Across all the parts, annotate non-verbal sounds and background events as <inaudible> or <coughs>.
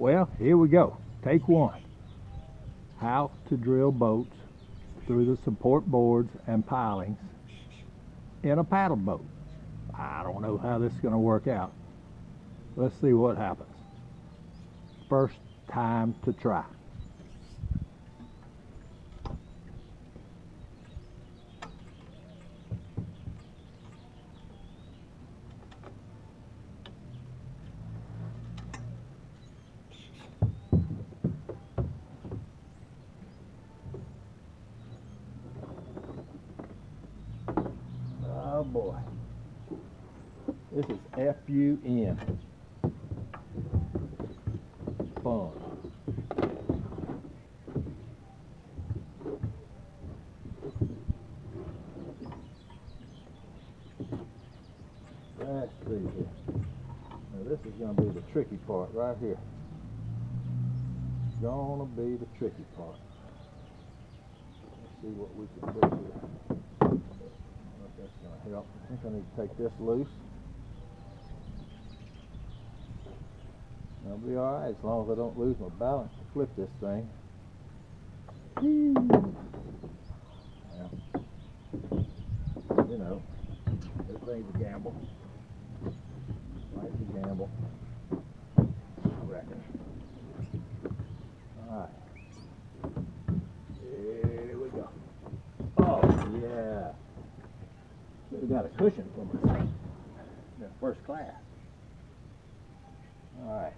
Well, here we go. Take one. How to drill boats through the support boards and pilings in a paddle boat. I don't know how this is going to work out. Let's see what happens. First time to try. Oh boy. This is F-U-N. Fun. Let's see here. Now this is gonna be the tricky part right here. Gonna be the tricky part. Let's see what we can do here. if that's gonna help. I think I need to take this loose. I'll be alright as long as I don't lose my balance to flip this thing. You know, everything's a gamble. Life's a gamble. I reckon. Alright. Here we go. Oh, yeah. We got a cushion for my seat. First class. Alright,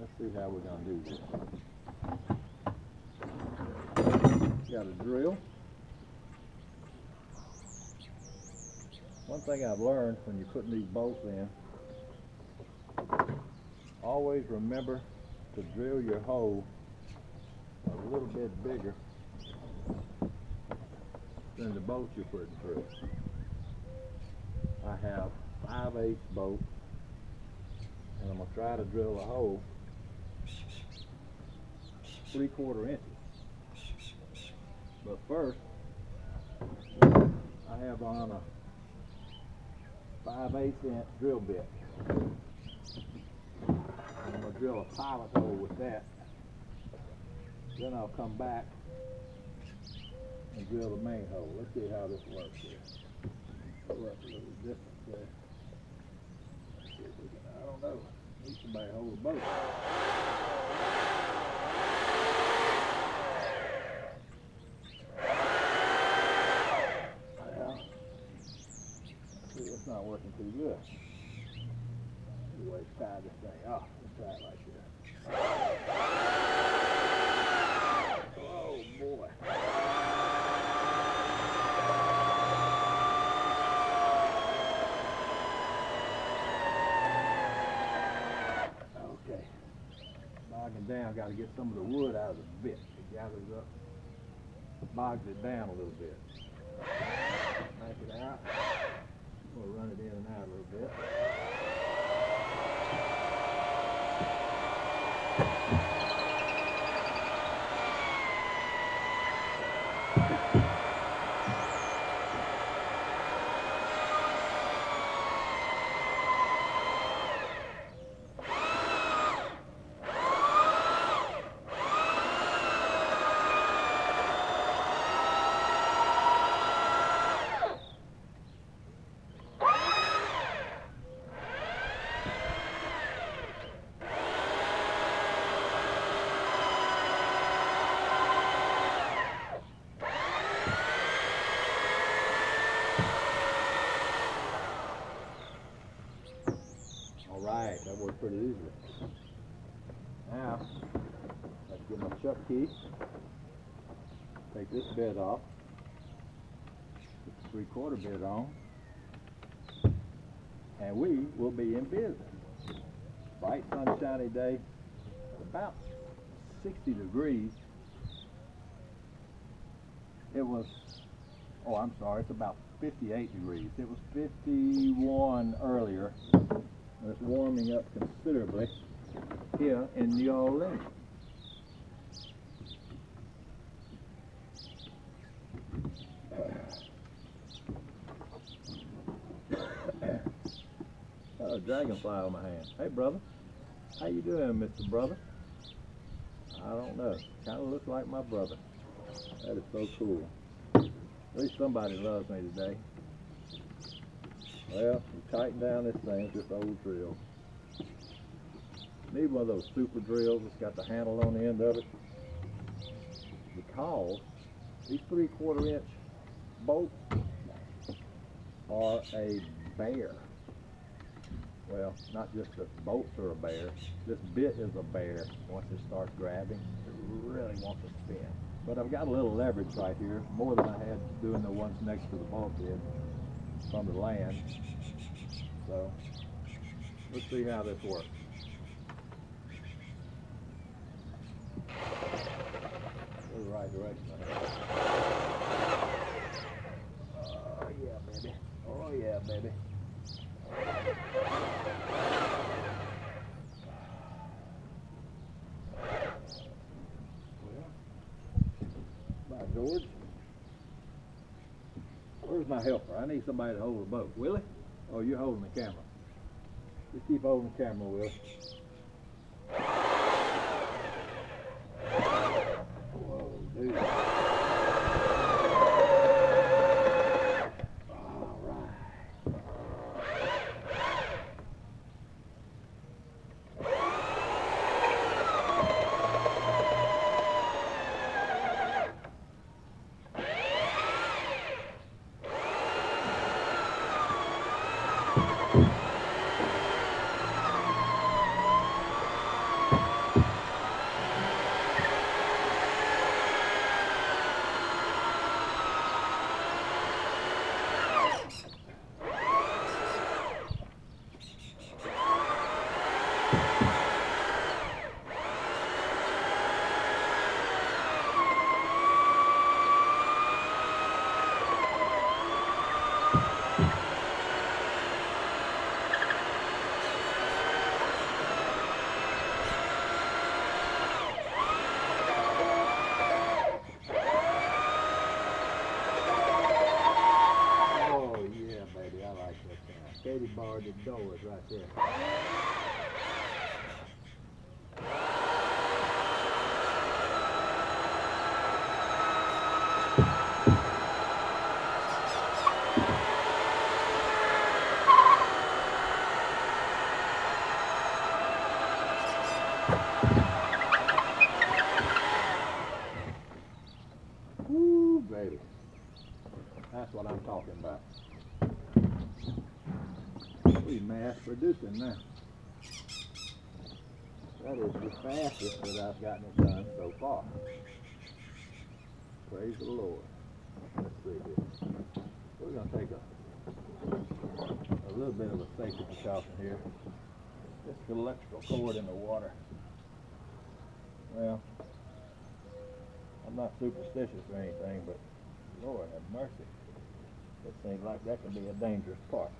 let's see how we're gonna do this. Got a drill. One thing I've learned when you're putting these bolts in, always remember to drill your hole a little bit bigger than the bolt you're putting through. I have 5 8 bolt and I'm going to try to drill a hole three quarter inches. But first, I have on a 5 8 inch drill bit. I'm going to drill a pilot hole with that. Then I'll come back and drill the main hole. Let's see how this works here. Go up a little distance there. I don't know. Need somebody hold the boat. Well, see, it's too good. Anyway, tie this thing off. Let's try it like this. Oh boy. Okay. Bogging down, got to get some of the wood out of the bit. It gathers up, bogs it down a little bit. Back it out. We'll run it in and out a little bit. All right, that worked pretty easily. Now, let's get my chuck key. Take this bed off. Put the three quarter bed on. And we will be in business. Bright sunshiny day, about 60 degrees. It was, oh, I'm sorry, it's about 58 degrees. It was 51 earlier. It's warming up considerably here in New Orleans. Got <coughs> oh, a dragonfly on my hand. Hey, brother. How you doing, Mr. Brother? I don't know. Kind of looks like my brother. That is so cool. At least somebody loves me today. Well, we tighten down this thing with this old drill. Need one of those super drills that's got the handle on the end of it. Because these three quarter inch bolts are a bear. Well, not just the bolts are a bear. This bit is a bear. Once it starts grabbing, it really wants to spin. But I've got a little leverage right here, more than I had doing the ones next to the bulkhead from the land. So, let's see how this works. Go the right direction. Oh yeah, baby. Oh yeah, baby. Bye, George. Where's my helper? I need somebody to hold the boat. Willie? Oh, you're holding the camera. Just keep holding the camera, Willie. Whoa, dude. All right. Oh yeah, baby, I like that sound. Katie the right there. Woo, baby. That's what I'm talking about. We mass producing now. That is the fastest that I've gotten it done so far. Praise the Lord. Let's see. We're gonna take a a little bit of a safety precaution here. This electrical cord in the water. Well, I'm not superstitious or anything, but Lord have mercy. It seems like that can be a dangerous part.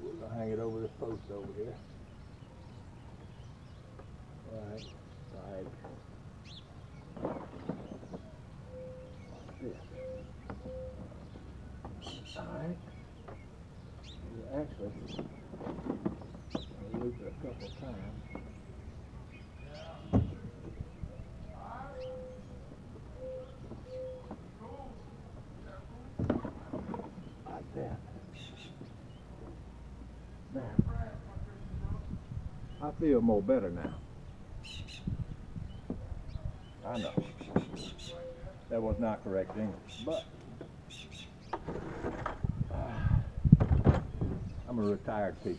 We're gonna hang it over this post over here. Right, right. Like this. Alright. Actually, I loop it a couple times. Like that. Now, I feel more better now. I know. That was not correct English, but uh, <sighs> I'm a retired teacher.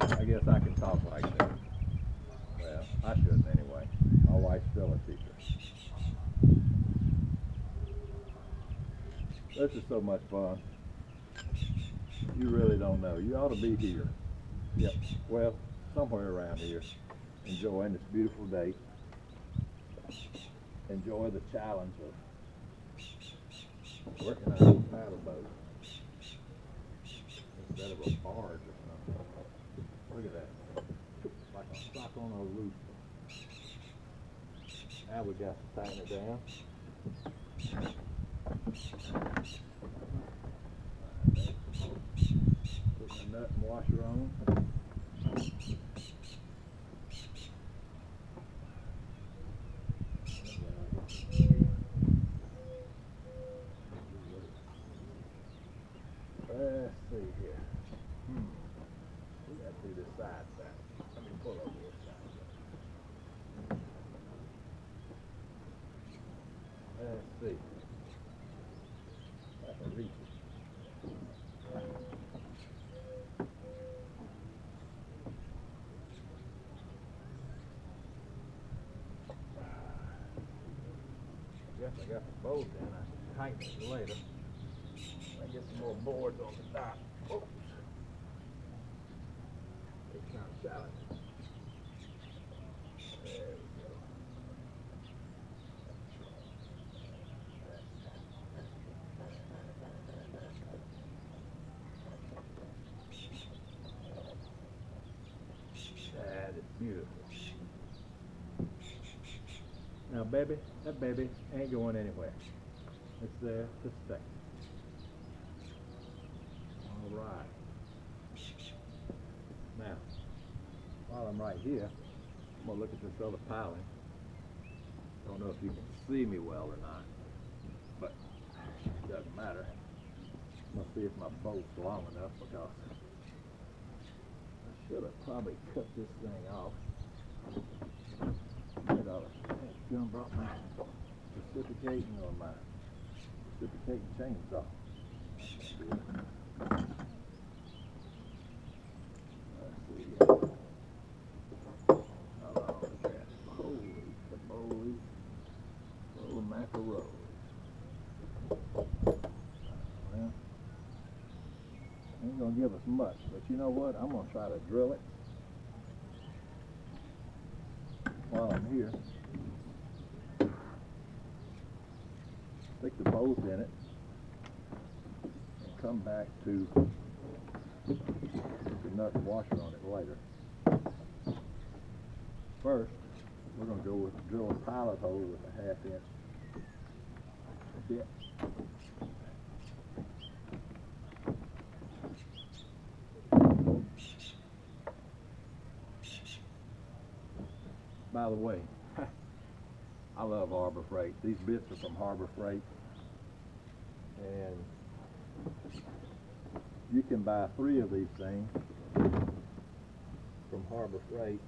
I guess I can talk like that. Well, I shouldn't anyway. My wife's still a teacher. This is so much fun. You really don't know. You ought to be here. Yep. Well, somewhere around here, enjoying this beautiful day. Enjoy the challenge of working on a paddle boat instead of a barge. Look at that. Like a on a loop. Now we got to tighten it down. And washer on. I got the bolt in. I can tighten it later. I get some more boards on the dock. Oops. It's kind of shallow. There we go. That is beautiful. Now, baby, that baby ain't going anywhere. It's there to stay. All right. Now, while I'm right here, I'm gonna look at this other piling. Don't know if you can see me well or not, but it doesn't matter. I'm gonna see if my bolt's long enough because I should have probably cut this thing off. But I done brought my reciprocating or my reciprocating chainsaw. Ain't gonna give us much, but you know what? I'm gonna try to drill it while I'm here. Bolt in it and come back to put the nut washer on it later. First, we're gonna go with drill pilot hole with a half inch bit. By the way, <laughs> I love Harbor Freight. These bits are from Harbor Freight. And you can buy three of these things from Harbor Freight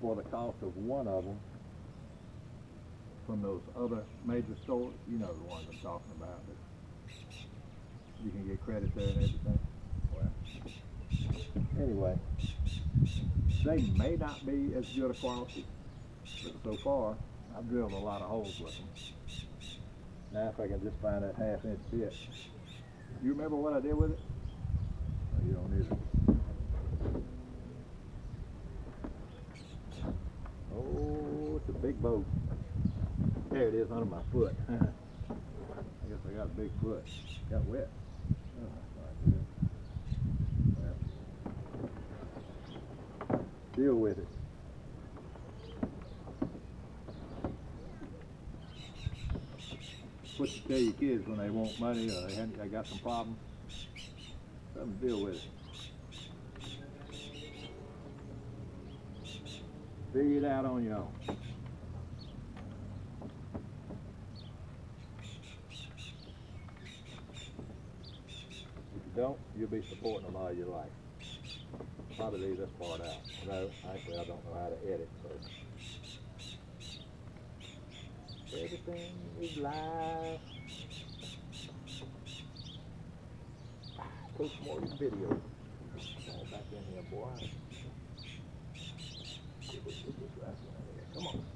for the cost of one of them from those other major stores. You know the ones I'm talking about. That you can get credit there and everything. Well, anyway, they may not be as good a quality, but so far I've drilled a lot of holes with them. Now if I can just find that half inch bit. You remember what I did with it? Oh, you don't either. Oh, it's a big boat. There it is under my foot. <laughs> I guess I got a big foot. Got wet. Oh, that's not good. Well, deal with it. What you tell your kids when they want money or they, hadn't- they got some problems? Tell them deal with it. Figure it out on your own. If you don't, you'll be supporting them all your life. Probably leave this part out. No, actually, I don't know how to edit, so. Everything is live. Post more video. Back in here, boy. Come on.